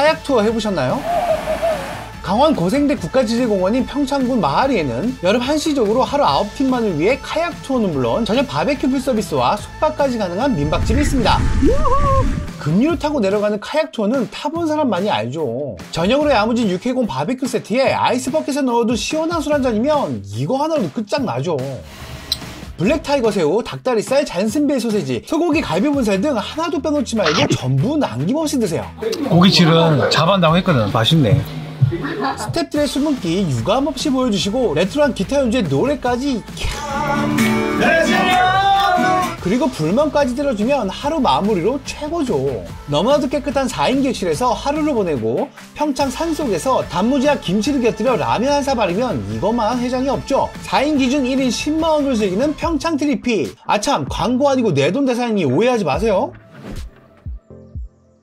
카약 투어 해보셨나요? 강원 고생대 국가지질공원인 평창군 마하리에는 여름 한시적으로 하루 9팀만을 위해 카약 투어는 물론 저녁 바베큐 풀 서비스와 숙박까지 가능한 민박집이 있습니다. 급류를 타고 내려가는 카약 투어는 타본 사람만이 알죠. 저녁으로 야무진 육해공 바베큐 세트에 아이스 버킷에 넣어둔 시원한 술 한 잔이면 이거 하나로 끝장나죠. 블랙 타이거 새우, 닭다리 살, 존슨빌 소세지, 소고기 갈비 본살 등 하나도 빼놓지 말고 전부 남김없이 드세요. 고깃칠은 잡아한다고 했거든. 맛있네. 스탭들의 숨은 끼 유감없이 보여주시고 레트로한 기타 연주의 노래까지 그리고 불멍까지 들어주면 하루 마무리로 최고죠. 너무나도 깨끗한 4인 객실에서 하루를 보내고 평창 산속에서 단무지와 김치를 곁들여 라면 한 사발이면 이것만 한 해장이 없죠. 4인 기준 1인 10만원을 즐기는 평창 트리피. 아참 광고 아니고 내돈내산이니 오해하지 마세요.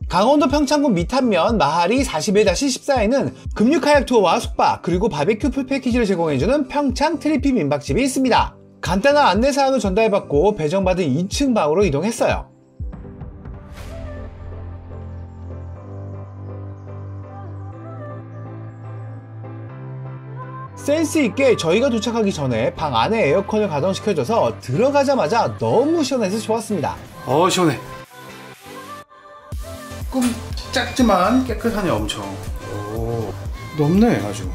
강원도 평창군 미탄면 마하리 41-14에는 급류카약 투어와 숙박 그리고 바베큐 풀 패키지를 제공해주는 평창 트리피 민박집이 있습니다. 간단한 안내사항을 전달받고 배정받은 2층 방으로 이동했어요. 센스 있게 저희가 도착하기 전에 방 안에 에어컨을 가동시켜줘서 들어가자마자 너무 시원해서 좋았습니다. 어, 시원해. 조금 작지만 깨끗하네, 엄청. 오, 넓네, 아주.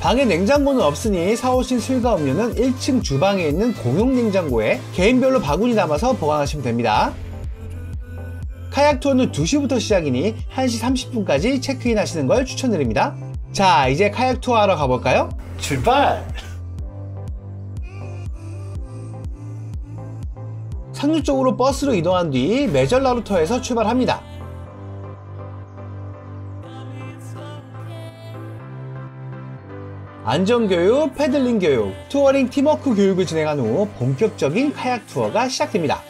방에 냉장고는 없으니 사오신 술과 음료는 1층 주방에 있는 공용 냉장고에 개인별로 바구니 담아서 보관하시면 됩니다. 카약 투어는 2시부터 시작이니 1시 30분까지 체크인 하시는 걸 추천드립니다. 자, 이제 카약 투어 하러 가볼까요? 출발! 상류 쪽으로 버스로 이동한 뒤 메절라루터에서 출발합니다. 안전교육, 패들링 교육, 투어링 팀워크 교육을 진행한 후 본격적인 카약 투어가 시작됩니다.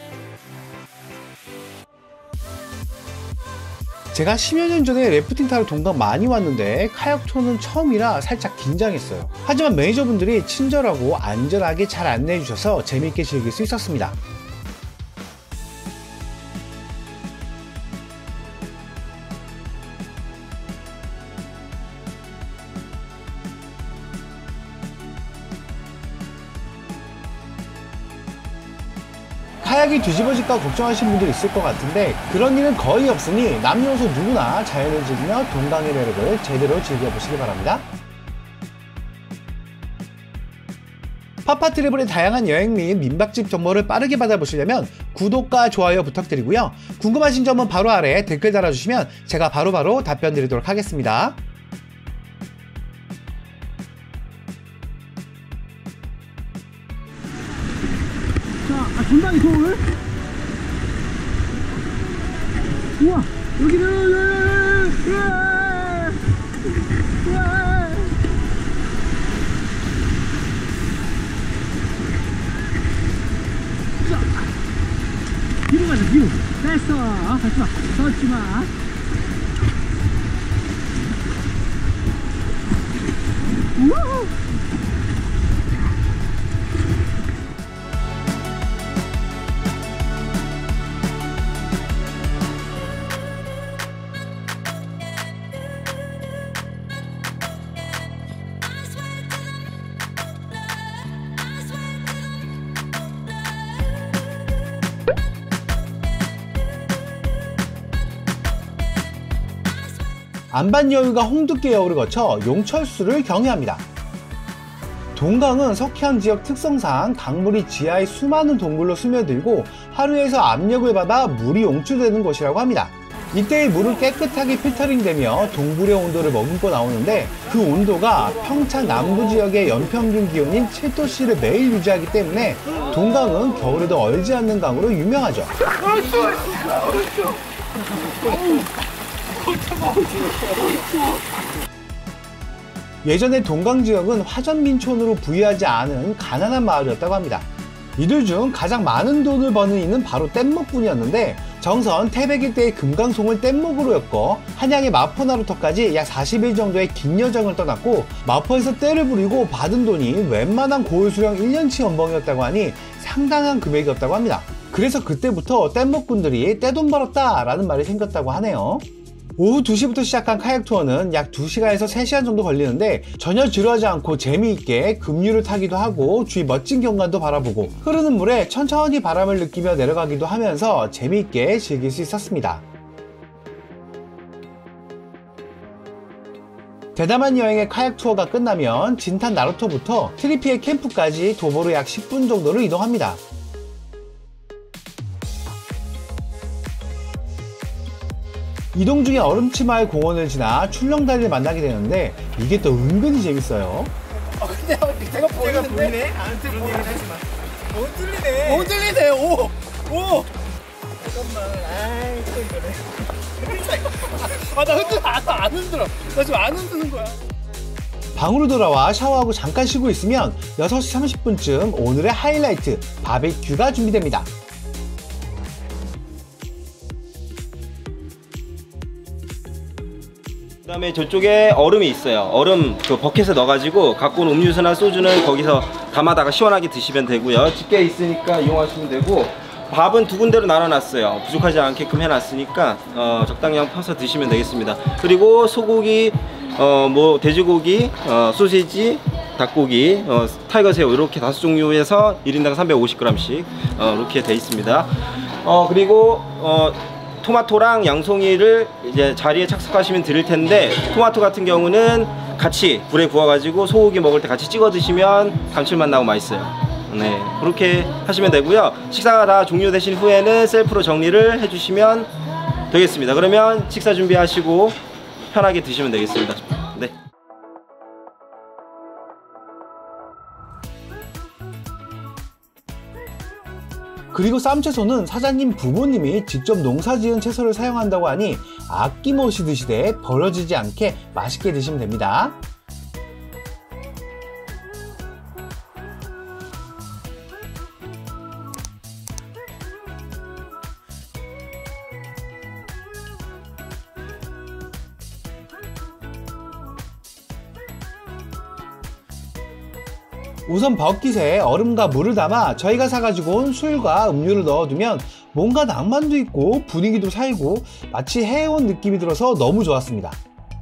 제가 10여 년 전에 래프팅 타러 동강 많이 왔는데 카약 투어는 처음이라 살짝 긴장했어요. 하지만 매니저분들이 친절하고 안전하게 잘 안내해 주셔서 재밌게 즐길 수 있었습니다. 카약이 뒤집어질까 걱정하시는 분들 있을 것 같은데 그런 일은 거의 없으니 남녀노소 누구나 자연을 즐기며 동강의 매력을 제대로 즐겨보시기 바랍니다. 파파트래블의 다양한 여행 및 민박집 정보를 빠르게 받아보시려면 구독과 좋아요 부탁드리고요. 궁금하신 점은 바로 아래 댓글 달아주시면 제가 바로바로 바로 답변 드리도록 하겠습니다. 됐어. 가지 마, 걷지 마. 우와. 안반여유가 홍두깨 여울을 거쳐 용철수를 경유합니다. 동강은 석회암 지역 특성상 강물이 지하의 수많은 동굴로 스며들고 하루에서 압력을 받아 물이 용출되는 곳이라고 합니다. 이때의 물은 깨끗하게 필터링되며 동굴의 온도를 머금고 나오는데 그 온도가 평창 남부 지역의 연평균 기온인 7도씨를 매일 유지하기 때문에 동강은 겨울에도 얼지 않는 강으로 유명하죠. 예전에 동강 지역은 화전민촌으로 부유하지 않은 가난한 마을이었다고 합니다. 이들 중 가장 많은 돈을 버는 이는 바로 뗏목뿐이었는데 정선 태백일 때의 금강송을 뗏목으로 엮어 한양의 마포나루터까지 약 40일 정도의 긴 여정을 떠났고 마포에서 떼를 부리고 받은 돈이 웬만한 고을 수령 1년치 연봉이었다고 하니 상당한 금액이었다고 합니다. 그래서 그때부터 뗏목꾼들이 떼돈 벌었다 라는 말이 생겼다고 하네요. 오후 2시부터 시작한 카약 투어는 약 2시간에서 3시간 정도 걸리는데 전혀 지루하지 않고 재미있게 급류를 타기도 하고 주위 멋진 경관도 바라보고 흐르는 물에 천천히 바람을 느끼며 내려가기도 하면서 재미있게 즐길 수 있었습니다. 대담한 여행의 카약 투어가 끝나면 진탄 나루토부터 트리피의 캠프까지 도보로 약 10분 정도를 이동합니다. 이동 중에 얼음치마을 공원을 지나 출렁다리를 만나게 되는데 이게 또 은근히 재밌어요. 내가 보이네? 안 하지만. 못 들리네. 못 들리네. 오. 오. 잠깐만. 아이, 또 이거네. 아, 나 흔들어. 아, 나안 흔들어. 나 지금 안 흔드는 거야. 방으로 돌아와 샤워하고 잠깐 쉬고 있으면 6시 30분쯤 오늘의 하이라이트 바베큐가 준비됩니다. 그 다음에 저쪽에 얼음이 있어요. 얼음 그 버켓에 넣어가지고 갖고 온 음료수나 소주는 거기서 담아다가 시원하게 드시면 되고요. 집게 있으니까 이용하시면 되고 밥은 두 군데로 나눠놨어요. 부족하지 않게끔 해놨으니까 어, 적당량 퍼서 드시면 되겠습니다. 그리고 소고기, 어, 뭐 돼지고기, 어, 소시지, 닭고기, 어, 타이거 새우 이렇게 다섯 종류에서 1인당 350g씩 어, 이렇게 돼 있습니다. 어, 그리고 어, 토마토랑 양송이를 이제 자리에 착석하시면 드릴 텐데 토마토 같은 경우는 같이 불에 구워가지고 소고기 먹을 때 같이 찍어 드시면 감칠맛 나고 맛있어요. 네 그렇게 하시면 되고요. 식사가 다 종료되신 후에는 셀프로 정리를 해주시면 되겠습니다. 그러면 식사 준비하시고 편하게 드시면 되겠습니다. 그리고 쌈채소는 사장님 부모님이 직접 농사 지은 채소를 사용한다고 하니 아낌없이 드시되 버려지지 않게 맛있게 드시면 됩니다. 우선 버킷에 얼음과 물을 담아 저희가 사가지고 온 술과 음료를 넣어두면 뭔가 낭만도 있고 분위기도 살고 마치 해온 느낌이 들어서 너무 좋았습니다.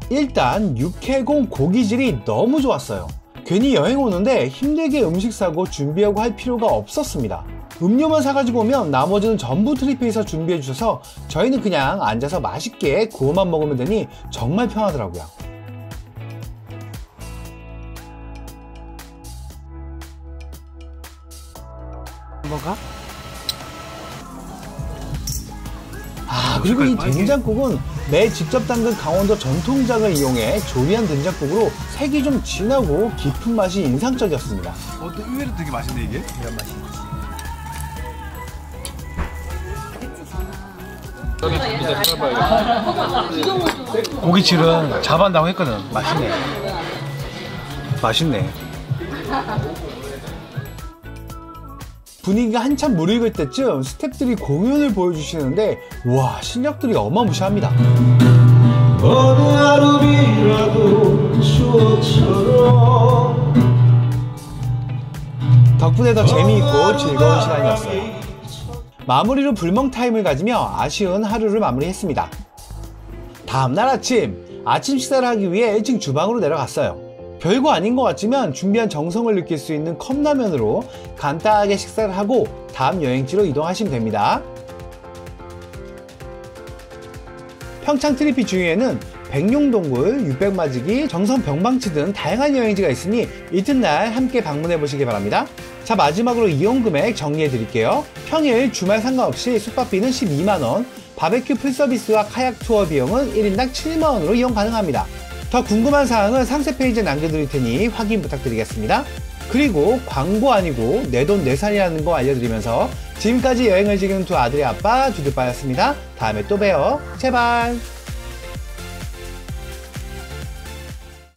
일단 육해공 고기질이 너무 좋았어요. 괜히 여행 오는데 힘들게 음식 사고 준비하고 할 필요가 없었습니다. 음료만 사가지고 오면 나머지는 전부 트리페에서 준비해 주셔서 저희는 그냥 앉아서 맛있게 구워만 먹으면 되니 정말 편하더라고요. 뭐가? 아 그리고 이 된장국은 매 직접 담근 강원도 전통장을 이용해 조리한 된장국으로 색이 좀 진하고 깊은 맛이 인상적이었습니다. 어, 또 의외로 되게 맛있네 이게. 이런 맛이. 고기칠은 잡아한다고 했거든. 맛있네. 맛있네. 분위기가 한참 무르익을 때쯤 스탭들이 공연을 보여주시는데 와 실력들이 어마무시합니다. 어느 하루비라도 추억처럼 덕분에 더 재미있고 즐거운 시간이었어요. 마무리로 불멍 타임을 가지며 아쉬운 하루를 마무리했습니다. 다음날 아침, 아침 식사를 하기 위해 일찍 주방으로 내려갔어요. 별거 아닌 것 같지만 준비한 정성을 느낄 수 있는 컵라면으로 간단하게 식사를 하고 다음 여행지로 이동하시면 됩니다. 평창 트리피 중에는 백룡동굴, 육백마지기, 정선 병방치 등 다양한 여행지가 있으니 이튿날 함께 방문해 보시기 바랍니다. 자 마지막으로 이용 금액 정리해 드릴게요. 평일 주말 상관없이 숙박비는 12만원, 바베큐 풀서비스와 카약 투어 비용은 1인당 7만원으로 이용 가능합니다. 더 궁금한 사항은 상세 페이지에 남겨드릴 테니 확인 부탁드리겠습니다. 그리고 광고 아니고 내 돈 내산이라는 거 알려드리면서 지금까지 여행을 즐기는 두 아들의 아빠 두두빠였습니다. 다음에 또 봬요. 제발.